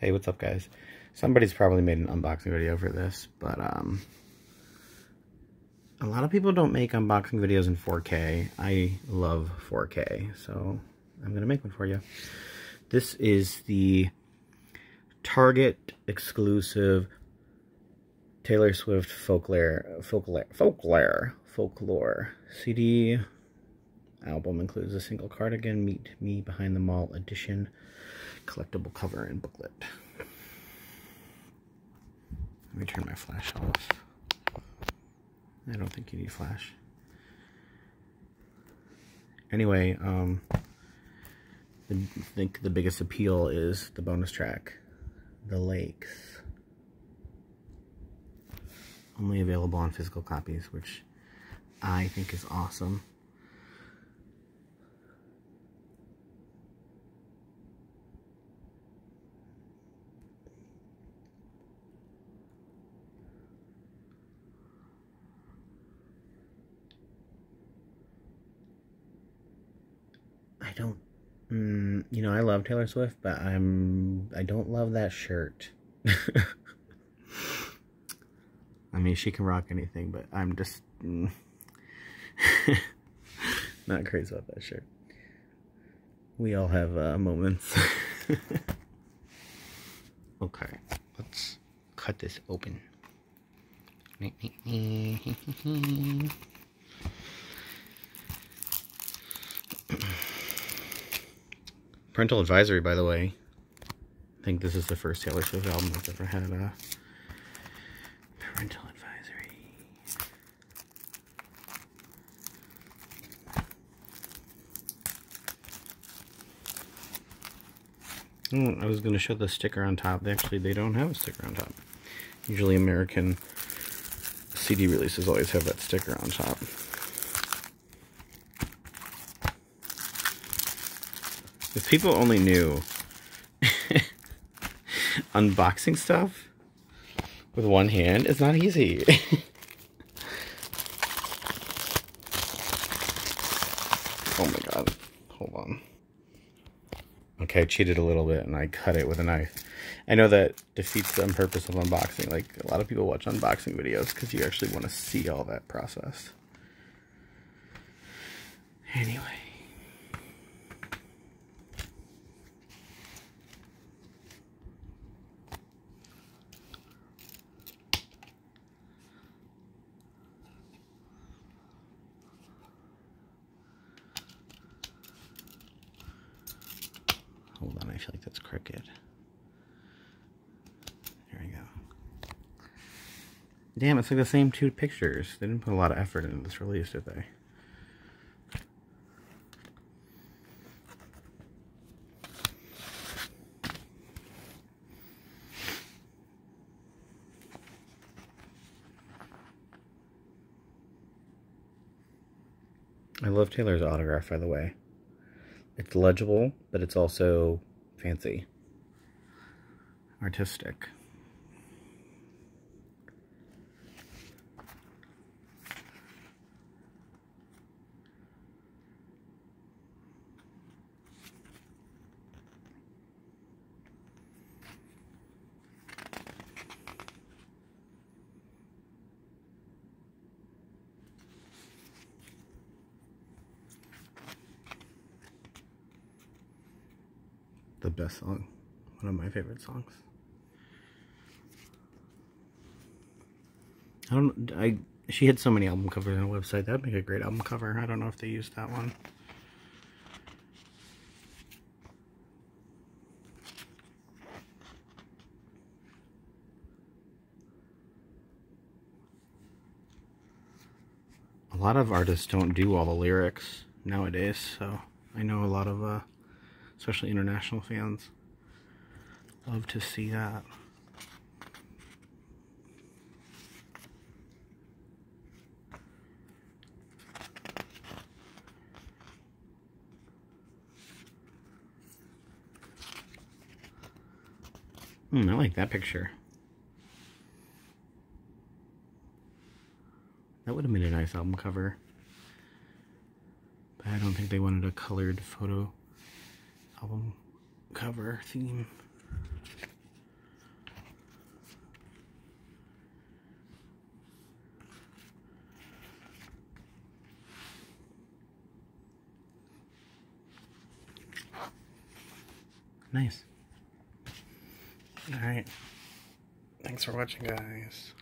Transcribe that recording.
Hey, what's up guys? Somebody's probably made an unboxing video for this, but um, a lot of people don't make unboxing videos in 4K. I love 4K, so I'm going to make one for you. This is the Target exclusive Taylor Swift Folklore, Folklore, Folklore, Folklore CD album includes a single cardigan, Meet Me Behind the Mall edition, collectible cover and booklet. Let me turn my flash off. I don't think you need flash. Anyway, um, I think the biggest appeal is the bonus track, The Lakes. Only available on physical copies, which I think is awesome. Don't, mm, you know, I love Taylor Swift, but I'm, I don't love that shirt. I mean, she can rock anything, but I'm just mm, not crazy about that shirt. We all have uh, moments. okay, let's cut this open. Parental advisory, by the way. I think this is the first Taylor Swift album that's ever had a parental advisory. Oh, I was going to show the sticker on top. Actually, they don't have a sticker on top. Usually American CD releases always have that sticker on top. If people only knew unboxing stuff with one hand is not easy. oh my god. Hold on. Okay, I cheated a little bit and I cut it with a knife. I know that defeats the purpose of unboxing. Like, a lot of people watch unboxing videos because you actually want to see all that process. Anyway. Hold on, I feel like that's crooked. There we go. Damn, it's like the same two pictures. They didn't put a lot of effort into this release, did they? I love Taylor's autograph, by the way. It's legible, but it's also fancy. Artistic. The best song. One of my favorite songs. I don't I she had so many album covers on her website. That'd make a great album cover. I don't know if they used that one. A lot of artists don't do all the lyrics nowadays, so I know a lot of uh especially international fans. Love to see that. Hmm, I like that picture. That would have been a nice album cover. But I don't think they wanted a colored photo album cover theme. Nice. Alright. Thanks for watching, guys.